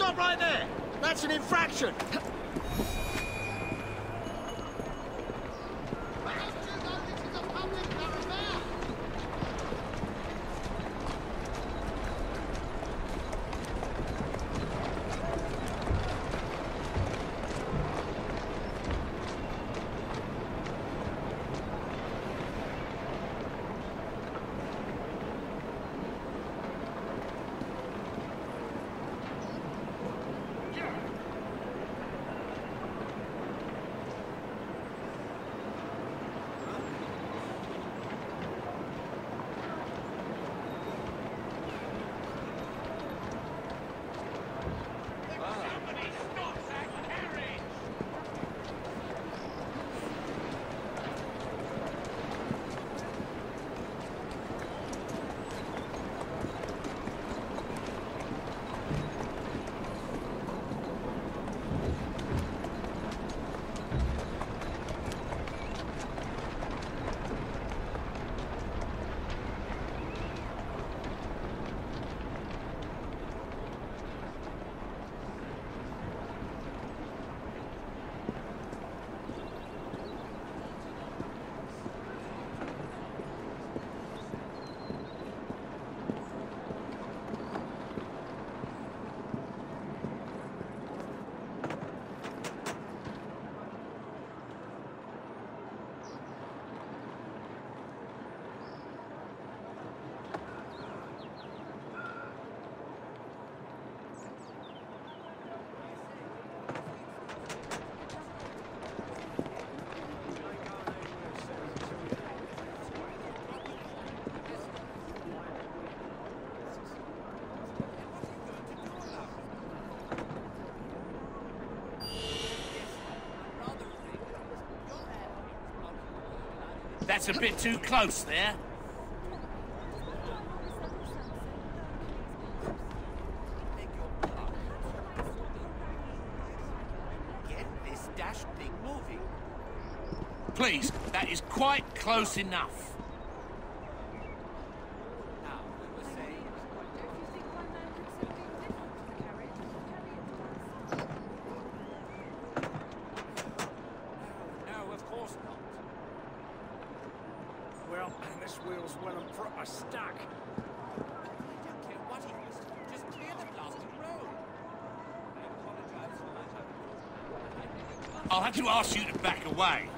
Stop right there! That's an infraction! That's a bit too close there. Get this dashed thing moving. Please, that is quite close enough. Now, we were saying... No, of course not. Well, this wheel's well and proper stuck. I don't care what he. Just clear the blasted road. I apologize for my. I'll have to ask you to back away.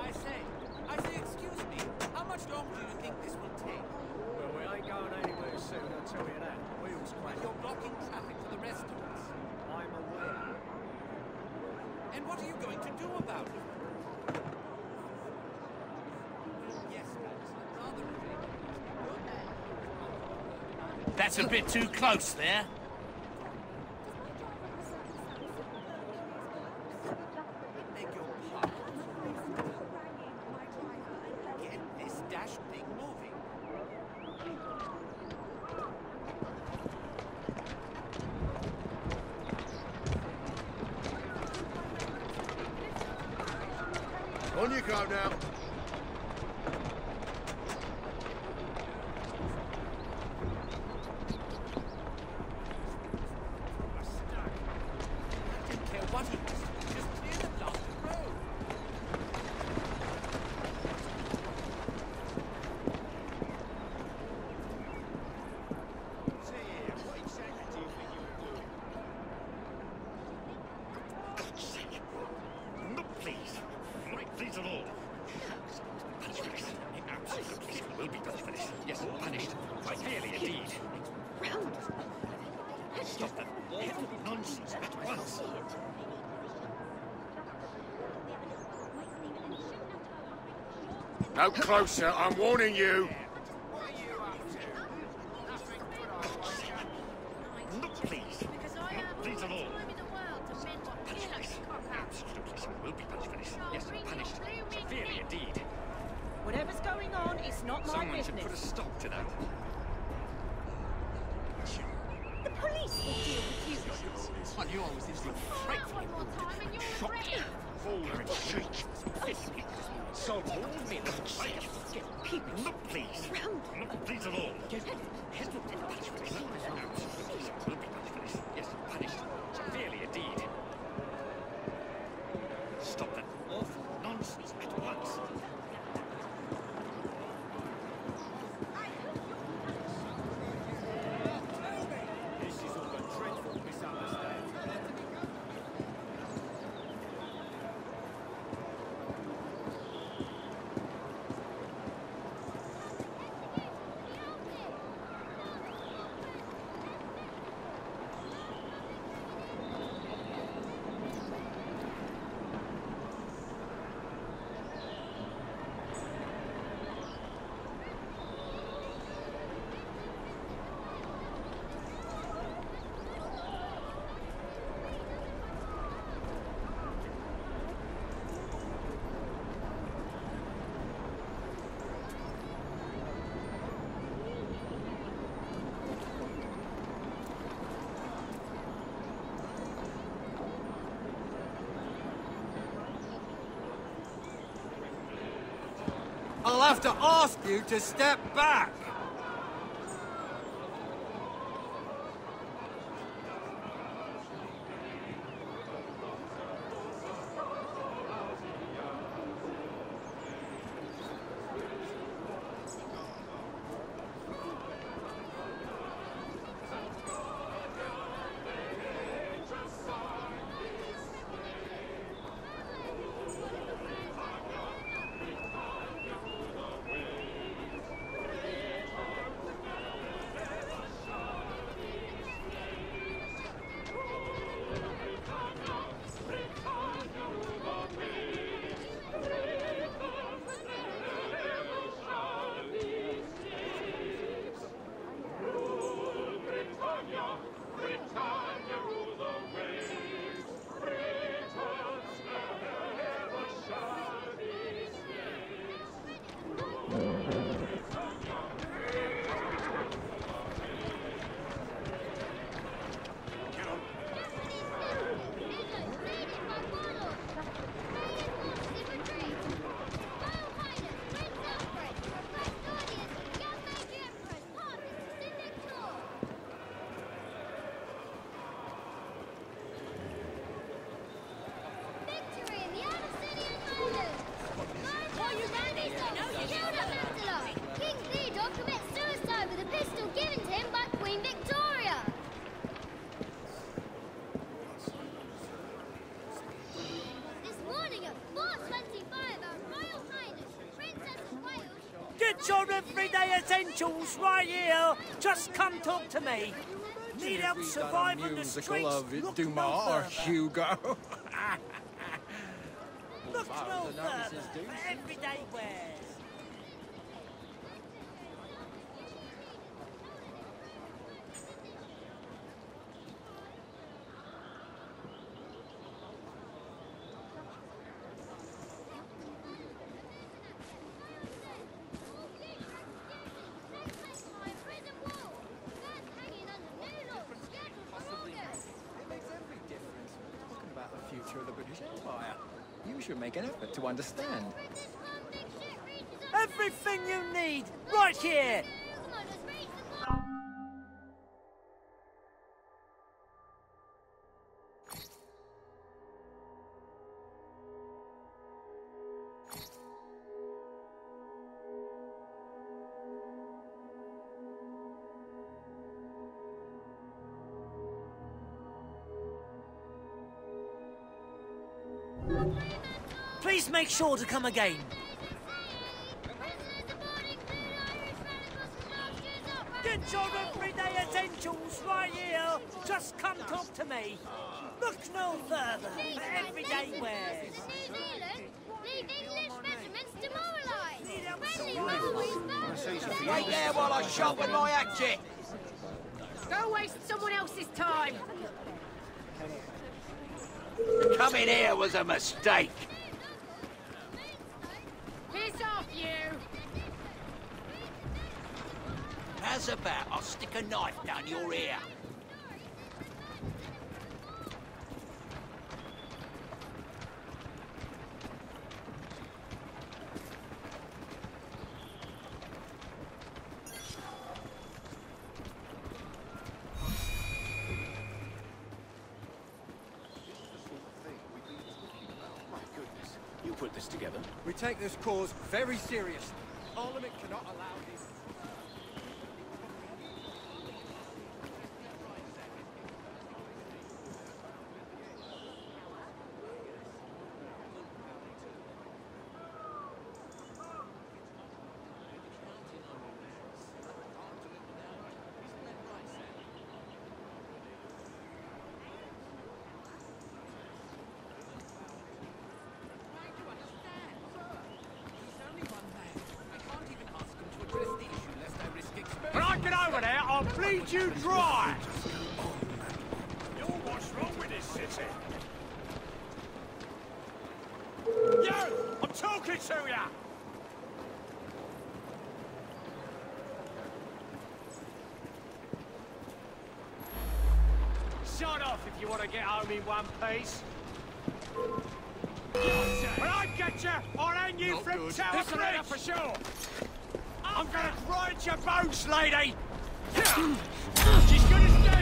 I say, I say, excuse me. How much longer do you think this will take? Well, we ain't going anywhere soon, I'll tell you that. Wheels crack. You're blocking traffic for the rest of us. I'm aware. And what are you going to do about it? Yes, that's. That's a bit too close there. Beg your pardon. Get this dashed thing moving. On you go now. I don't care what he was. Just clear the blasted road. Say, yeah, what exactly do you think you were doing? God's sake. No, please. Right, please at all. Punished for this. Absolutely. He will be punished for this. Yes, punished. Severely indeed. Stop that pitiful nonsense at once. No closer, I'm warning you. No, please. No, please at all. Absolutely, someone will be punished for this. Yes, punished. Severely indeed. Whatever's going on, it's not my Someone should business. put a stop to that. The police will deal with you. I knew I was in for frightfully One more time and you're Look, please. Look, please at all. Yes, yes, will be punished for this. Absolutely, someone will be punished for this. Yes, punished. Severely indeed. Stop that awful nonsense at once. This is all a dreadful misunderstanding. I'll have to ask you to step back. Here. Just come talk to me. Need help surviving the streets? of Look Dumas no or further. Hugo. Look no as the notices further for everyday wears. You should make an effort to understand. Everything you need, right here. Please make sure to come again. Prisoners aboarding Blue Irish ran across from last year's opera. Get your everyday essentials right here. Just come talk to me. Look no further for everyday lessons wears. to New Zealand leave English regiments demoralised. Need help Friendly surviving railways Wait there while I sharpen my hatchet. Don't waste someone else's time. Coming here was a mistake. Piss off, you! How's about I'll stick a knife down your ear? My goodness. You put this together? We take this cause very seriously. Parliament cannot allow these... When I get over there, I'll bleed you dry! You're what's wrong with this city? You! I'm talking to you! Shut off if you want to get home in one piece. When I get you, I'll hang you Not from good. Tower Bridge! for sure. I'm gonna grind your bones, lady! She's gonna stay!